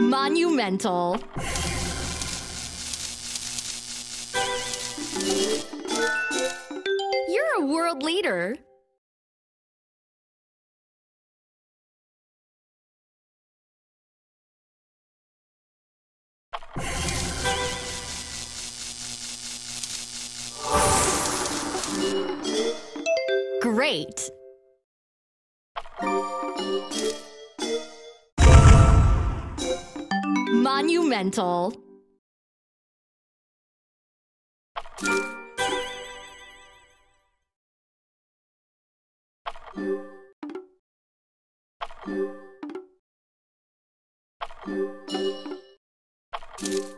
Monumental. You're a world leader. Great. Monumental. Amazing!